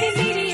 मेरी